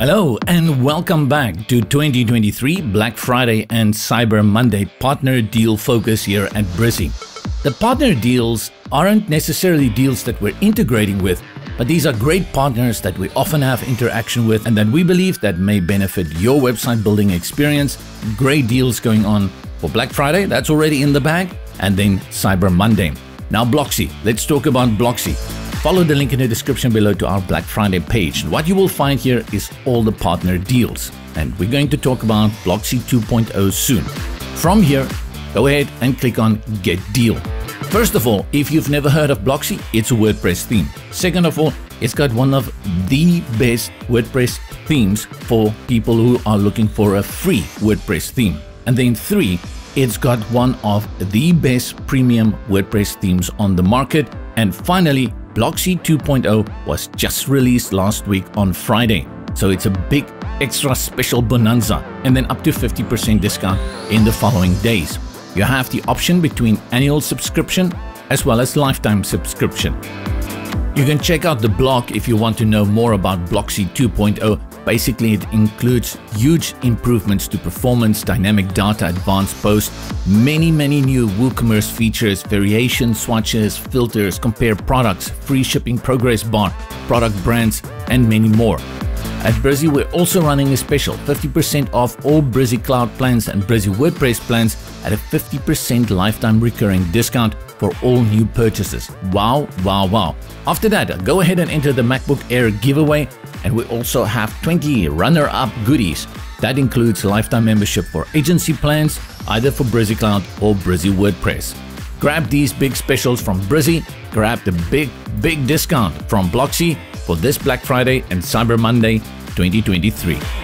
Hello and welcome back to 2023 Black Friday and Cyber Monday partner deal focus here at Brizy. The partner deals aren't necessarily deals that we're integrating with, but these are great partners that we often have interaction with and that we believe that may benefit your website building experience. Great deals going on for Black Friday, that's already in the bag, and then Cyber Monday. Now Blocksy, let's talk about Blocksy. Follow the link in the description below to our Black Friday page. What you will find here is all the partner deals. And we're going to talk about Blocksy 2.0 soon. From here, go ahead and click on Get Deal. First of all, if you've never heard of Blocksy, it's a WordPress theme. Second of all, it's got one of the best WordPress themes for people who are looking for a free WordPress theme. And then three, it's got one of the best premium WordPress themes on the market. And finally, Blocksy 2.0 was just released last week on Friday, so it's a big extra special bonanza and then up to 50% discount in the following days. You have the option between annual subscription as well as lifetime subscription. You can check out the blog if you want to know more about Blocksy 2.0 Basically, it includes huge improvements to performance, dynamic data, advanced post, many, many new WooCommerce features, variation swatches, filters, compare products, free shipping progress bar, product brands, and many more. At Brizy, we're also running a special 50% off all Brizy Cloud plans and Brizy WordPress plans at a 50% lifetime recurring discount for all new purchases. Wow, wow, wow. After that, go ahead and enter the MacBook Air giveaway and we also have 20 runner-up goodies. That includes lifetime membership for agency plans, either for Brizy Cloud or Brizy WordPress. Grab these big specials from Brizy, grab the big, big discount from Blocksy for this Black Friday and Cyber Monday 2023.